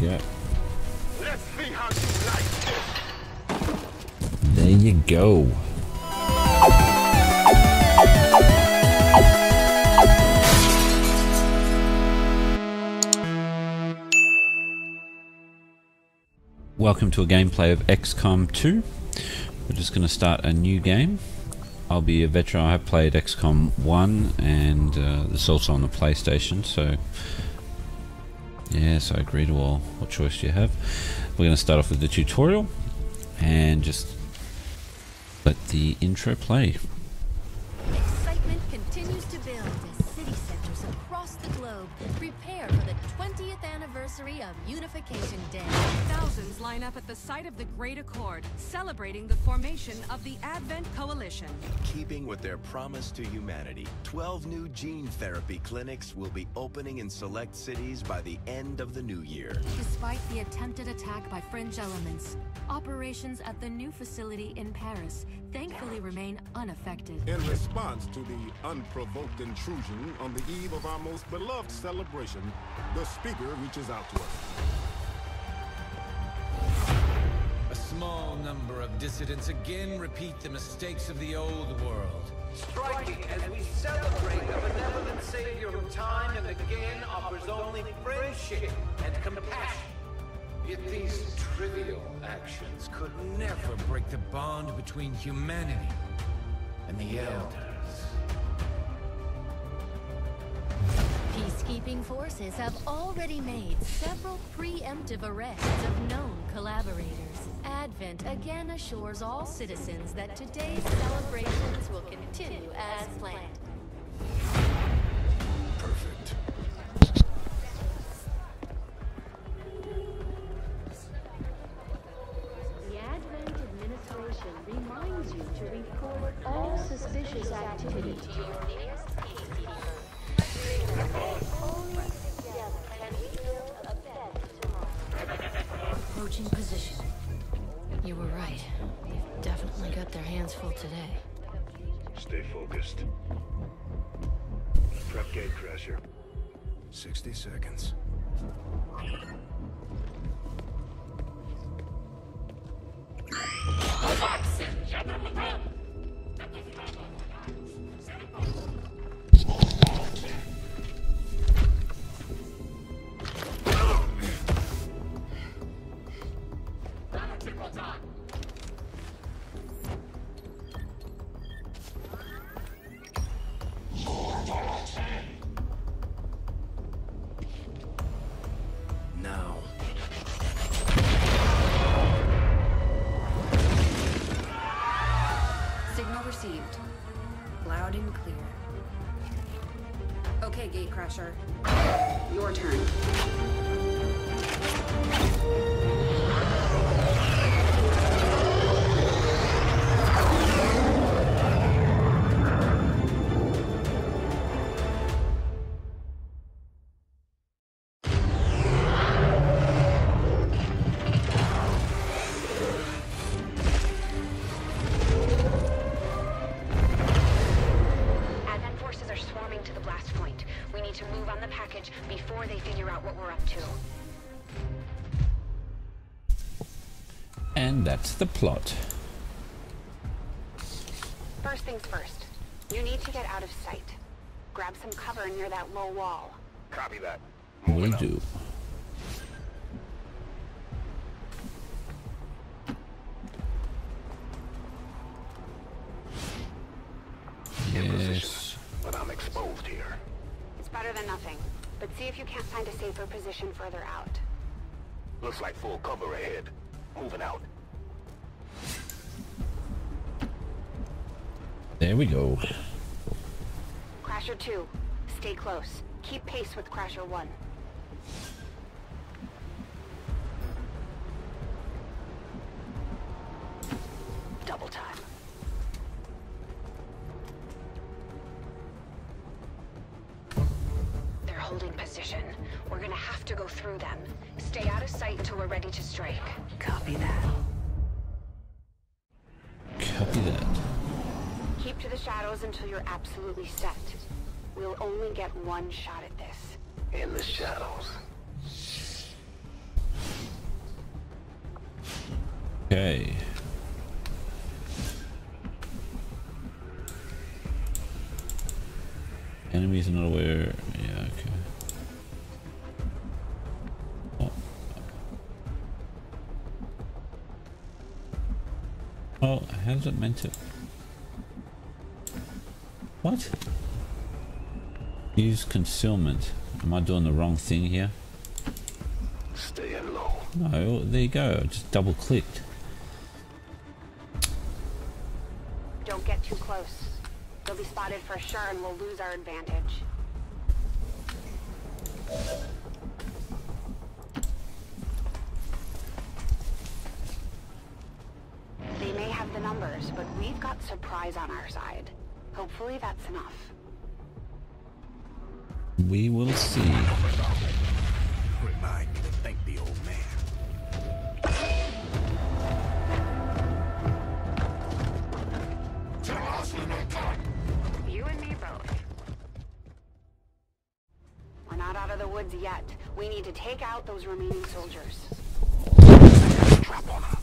Let's see how you like this. There you go. Welcome to a gameplay of XCOM 2. We're just going to start a new game. I'll be a veteran. I have played XCOM 1 and uh, this also on the PlayStation, so yes, I agree to all. What choice do you have? We're going to start off with the tutorial and just let the intro play. Unification Day. Thousands line up at the site of the Great Accord, celebrating the formation of the Advent Coalition. Keeping with their promise to humanity, 12 new gene therapy clinics will be opening in select cities by the end of the new year. Despite the attempted attack by fringe elements, operations at the new facility in Paris thankfully remain unaffected. In response to the unprovoked intrusion on the eve of our most beloved celebration, the speaker reaches out to us. Small number of dissidents again repeat the mistakes of the old world. Striking as we celebrate the benevolent savior who time and again offers only friendship and compassion. Yet these trivial actions could never break the bond between humanity and the Elders. Peacekeeping forces have already made several preemptive arrests of known collaborators. Advent again assures all citizens that today's celebrations will continue as planned. Gate crasher. 60 seconds. Your turn. That's the plot. First things first. You need to get out of sight. Grab some cover near that low wall. Copy that. Will do. In. Yes. But I'm exposed here. It's better than nothing. But see if you can't find a safer position further out. Looks like full cover ahead. Moving out. There we go. Crasher 2, stay close. Keep pace with Crasher 1. Double time. They're holding position. We're gonna have to go through them. Stay out of sight until we're ready to strike. Copy that. Copy that. Keep to the shadows until you're absolutely set. We'll only get one shot at this. In the shadows. Okay. Enemies are not aware. Yeah, okay. Oh. Oh, how's it meant to? What? Use concealment. Am I doing the wrong thing here? Staying low. No, there you go. I just double clicked. Don't get too close. They'll be spotted for sure and we'll lose our advantage. They may have the numbers, but we've got surprise on our side. Hopefully that's enough. We will see. Remind me to thank the old man. You and me both. We're not out of the woods yet. We need to take out those remaining soldiers. Drop on him.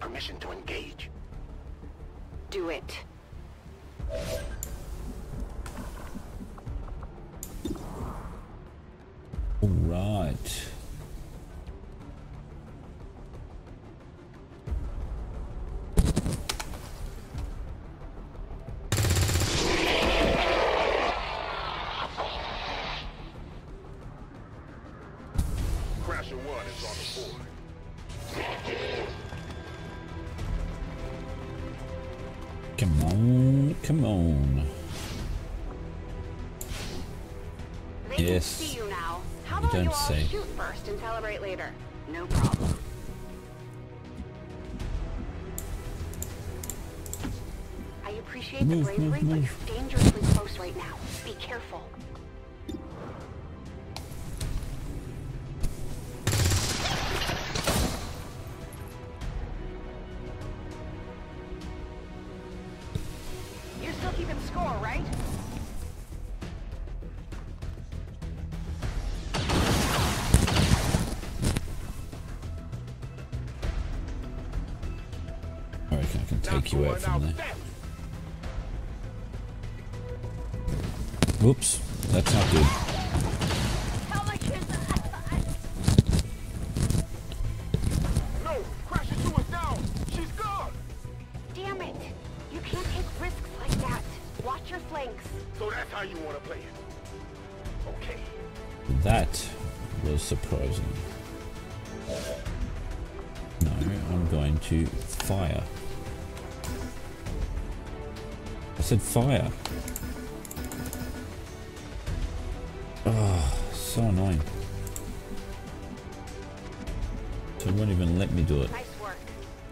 Permission to engage. Do it. All right. Shoot first and celebrate later? No problem. I appreciate the bravery, move, but move. Reckon I can take you out from there. Whoops, that's not good. No! Crasher 2 is down! She's gone! Damn it! You can't take risks like that. Watch your flanks. So that's how you want to play it. Okay. That was surprising. No, I'm going to fire. Said fire. Oh, so annoying. So it won't even let me do it. Nice work.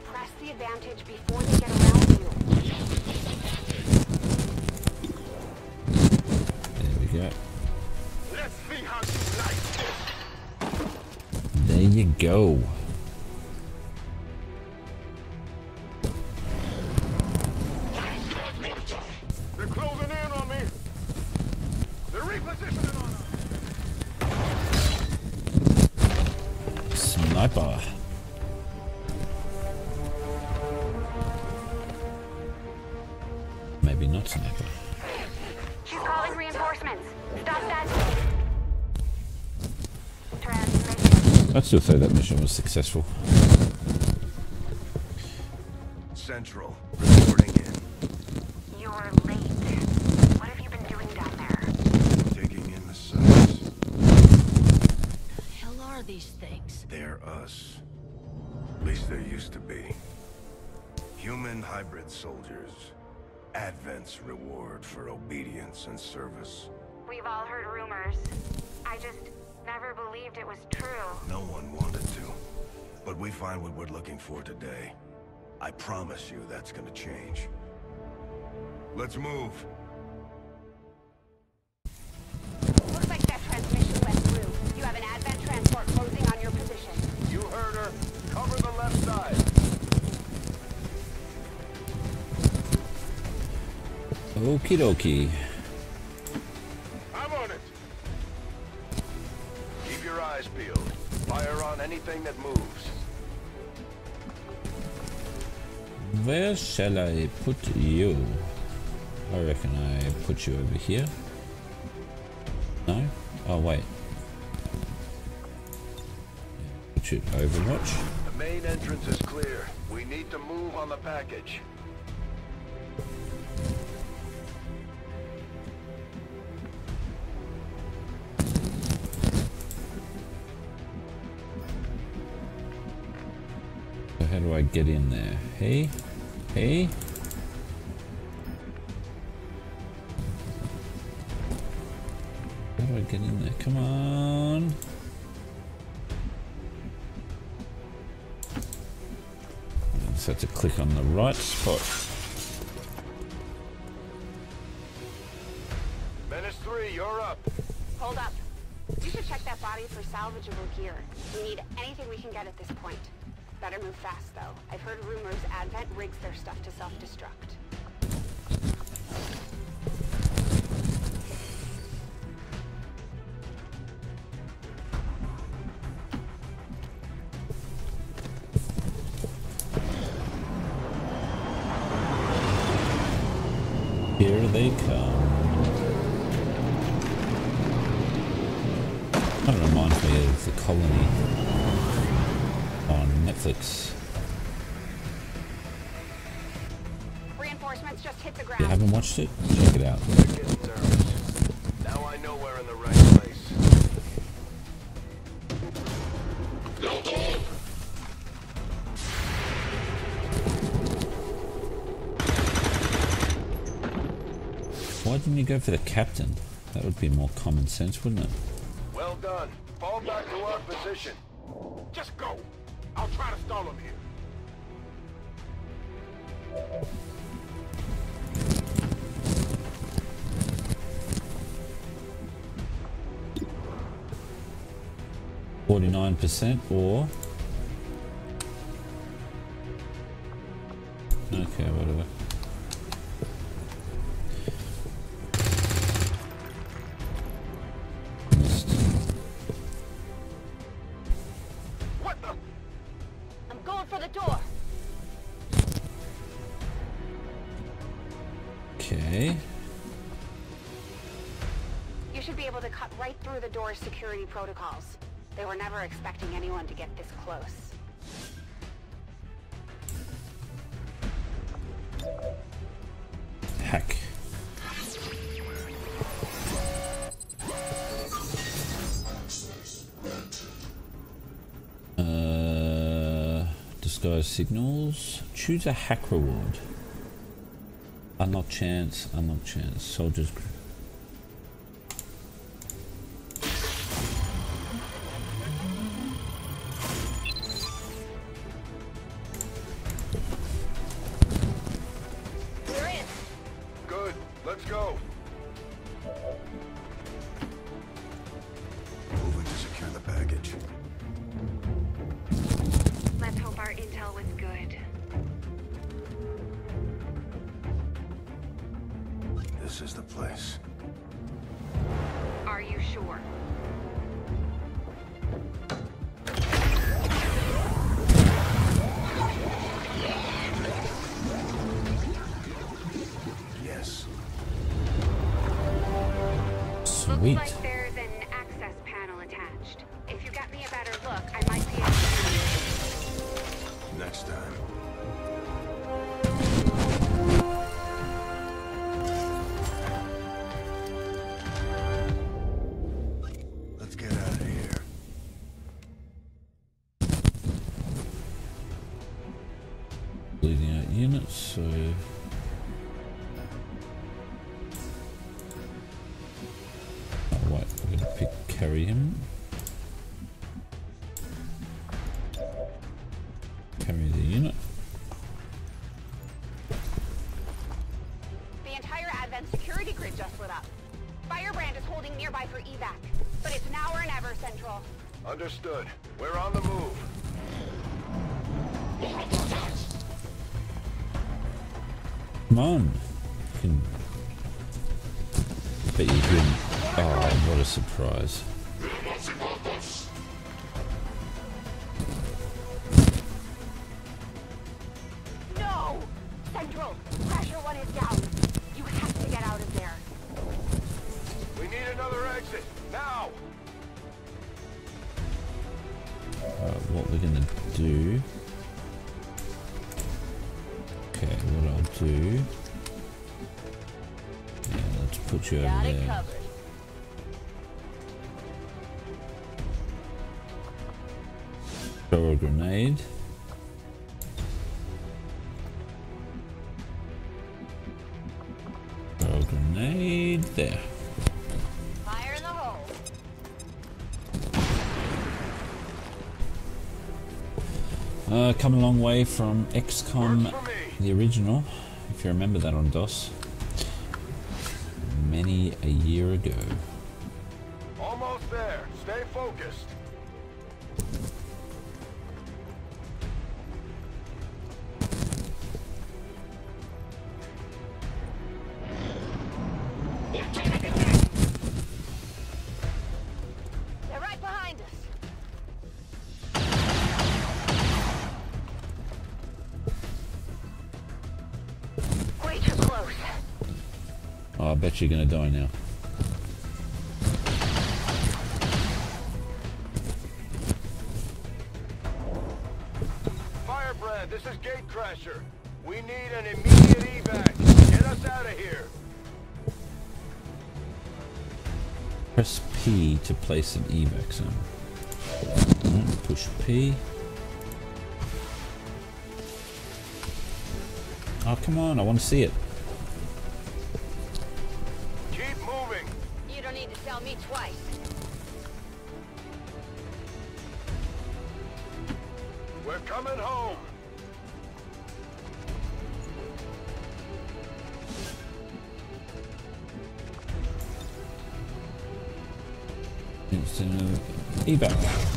Press the advantage before they get around you. There we go. Let's see how you like this. There you go. Maybe not sniper. She's calling reinforcements. Stop that. I'd still say that mission was successful. Central, reporting in. You're late. What have you been doing down there? Taking in the sights. hell are these things? They're us. At least they used to be. Human hybrid soldiers. Advent's reward for obedience and service. We've all heard rumors. I just never believed it was true. No one wanted to. But we find what we're looking for today. I promise you that's gonna change. Let's move. Okie dokie. I'm on it. Keep your eyes peeled. Fire on anything that moves. where shall I put you? I reckon I put you over here. No? Oh wait. Put you Overwatch. The main entrance is clear. We need to move on the package. Do I get in there? Hey? Hey? How do I get in there? Come on. I just have to click on the right spot. Menace 3, you're up. Hold up. You should check that body for salvageable gear. We need anything we can get at this heard rumors Advent rigs their stuff to self-destruct. Here they come. I don't mind me of the colony on Netflix. You haven't watched it, check it out. They're getting nervous. Now I know we're in the right place. Why didn't you go for the captain? That would be more common sense, wouldn't it? Well done. Fall back to our position. Just go. I'll try to stall him here. Forty-nine percent, or okay, whatever. Never expecting anyone to get this close. Hack. Uh, disguise signals. Choose a hack reward. Unlock chance. Unlock chance. Soldiers. gr- This is the place. Are you sure? Carry him. Carry the unit. The entire Advent security grid just lit up. Firebrand is holding nearby for evac, but it's now or never, Central. Understood. We're on the move. Come on. You can... Bet you couldn't. What a surprise. No! Central! Crasher 1 is down. You have to get out of there. We need another exit. Now! Uh, what we're gonna do. Okay, what I'll do. Yeah, let's put you over there. Throw a grenade. Throw a grenade there. Fire in the hole. Uh, come a long way from XCOM, the original, if you remember that on DOS. Many a year ago. Bet you're gonna die now. Firebrand, this is Gatecrasher. We need an immediate evac. Get us out of here. Press P to place an evac zone. Mm, Push P. Oh, come on, I want to see it. Twice. We're coming home. Instant uh, evac.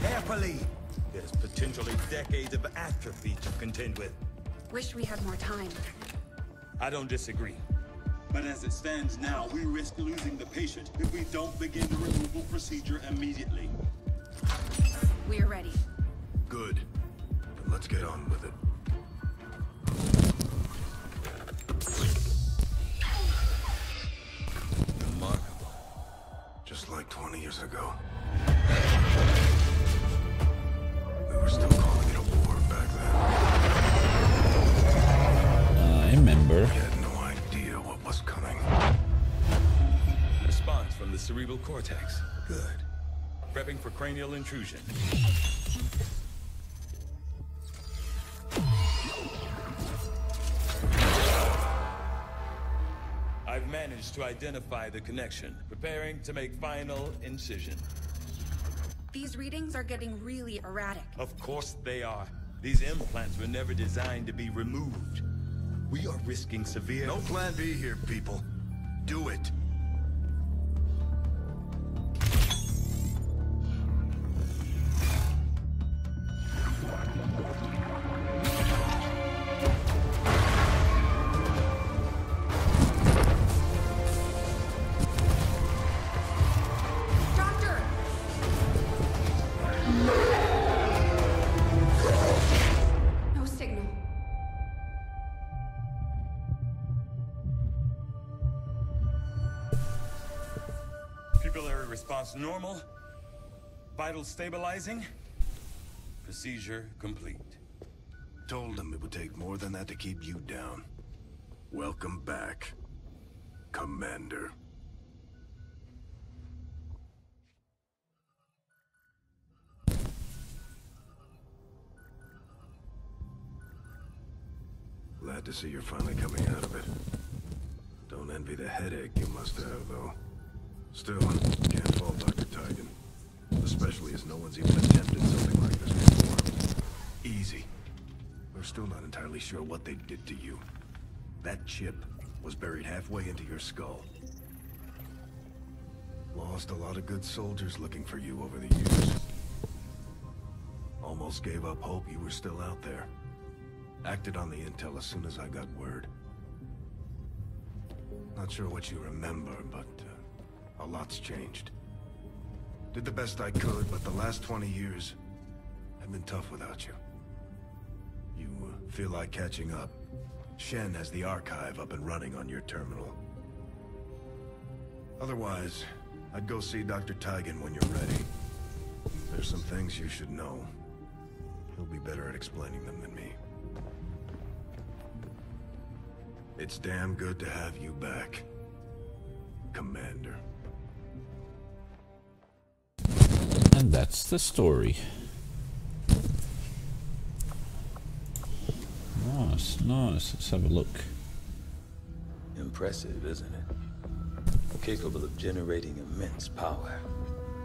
Carefully! There's potentially decades of atrophy to contend with. Wish we had more time. I don't disagree. But as it stands now, we risk losing the patient if we don't begin the removal procedure immediately. We're ready. Good. Then let's get on with it. Remarkable. Just like 20 years ago. We were still calling I remember. We had no idea what was coming. Response from the cerebral cortex. Good. Prepping for cranial intrusion. I've managed to identify the connection. Preparing to make final incision. These readings are getting really erratic. Of course they are. These implants were never designed to be removed. We are risking severe... No plan B here, people. Do it. Normal. Vital stabilizing. Procedure complete. Told them it would take more than that to keep you down. Welcome back. Commander. Glad to see you're finally coming out of it. Don't envy the headache you must have, though. Still, can't fault Dr. Tygan. Especially as no one's even attempted something like this before. Easy. We're still not entirely sure what they did to you. That chip was buried halfway into your skull. Lost a lot of good soldiers looking for you over the years. Almost gave up hope you were still out there. Acted on the intel as soon as I got word. Not sure what you remember, but a lot's changed. Did the best I could, but the last 20 years have been tough without you. You feel like catching up. Shen has the archive up and running on your terminal. Otherwise, I'd go see Dr. Tygan when you're ready. There's some things you should know. He'll be better at explaining them than me. It's damn good to have you back, Commander. And that's the story. Nice, nice. Let's have a look. Impressive, isn't it? Capable of generating immense power,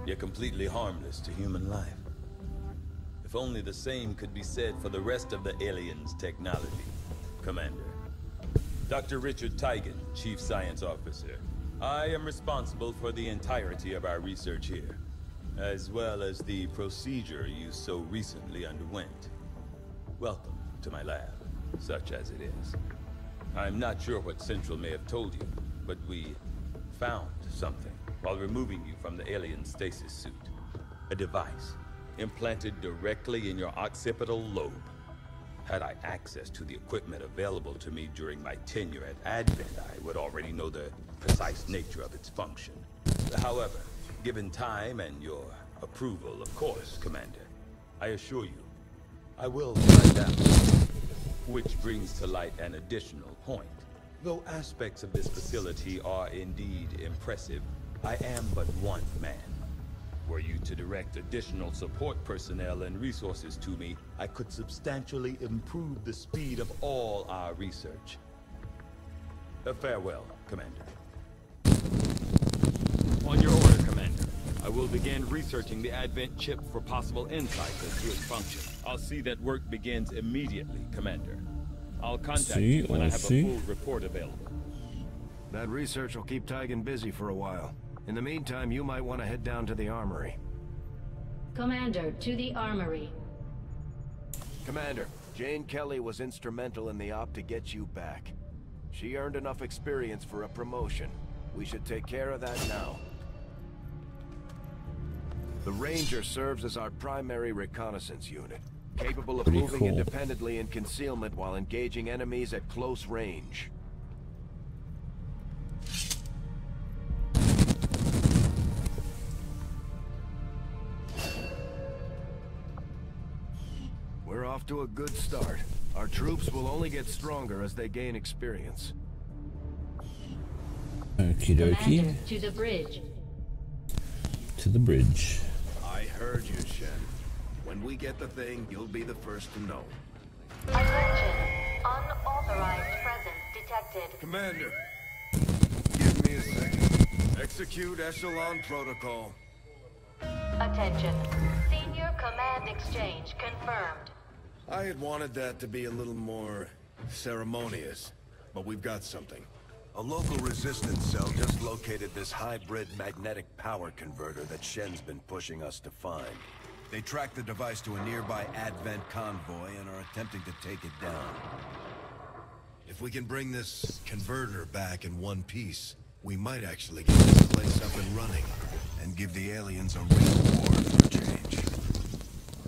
yet completely harmless to human life. If only the same could be said for the rest of the aliens' technology, Commander. Dr. Richard Tygan, Chief Science Officer. I am responsible for the entirety of our research here, as well as the procedure you so recently underwent. Welcome to my lab, such as it is. I'm not sure what Central may have told you, but we found something while removing you from the alien stasis suit. A device implanted directly in your occipital lobe. Had I access to the equipment available to me during my tenure at Advent, I would already know the precise nature of its function. However, given time and your approval, of course, Commander, I assure you, I will find out. Which brings to light an additional point. Though aspects of this facility are indeed impressive, I am but one man. Were you to direct additional support personnel and resources to me, I could substantially improve the speed of all our research. A farewell, Commander. On your. I will begin researching the Advent chip for possible insights as to its function. I'll see that work begins immediately, Commander. I'll contact See, you when I I have see. a full report available. That research will keep Tygan busy for a while. In the meantime, you might want to head down to the armory. Commander, to the armory. Commander, Jane Kelly was instrumental in the op to get you back. She earned enough experience for a promotion. We should take care of that now. The Ranger serves as our primary reconnaissance unit, capable of Pretty moving cool. independently in concealment while engaging enemies at close range. We're off to a good start. Our troops will only get stronger as they gain experience. Okie dokie. To the bridge. To the bridge. I heard you, Shen. When we get the thing, you'll be the first to know. Attention. Unauthorized presence detected. Commander, give me a second. Execute Echelon Protocol. Attention. Senior command exchange confirmed. I had wanted that to be a little more ceremonious, but we've got something. A local resistance cell just located this hybrid magnetic power converter that Shen's been pushing us to find. They tracked the device to a nearby Advent convoy and are attempting to take it down. If we can bring this converter back in one piece, we might actually get this place up and running and give the aliens a real war for a change.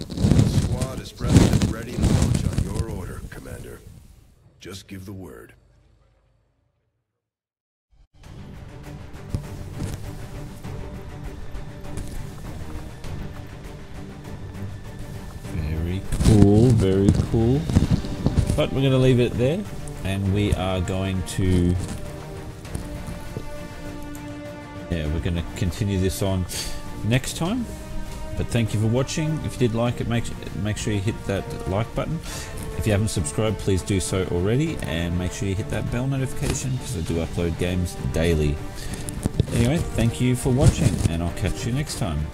The squad is present and ready to launch on your order, Commander. Just give the word. Very cool. But we're going to leave it there, and we are going to yeah, we're going to continue this on next time. But thank you for watching. If you did like it, make make sure you hit that like button. If you haven't subscribed, please do so already, and make sure you hit that bell notification because I do upload games daily. Anyway, thank you for watching, and I'll catch you next time.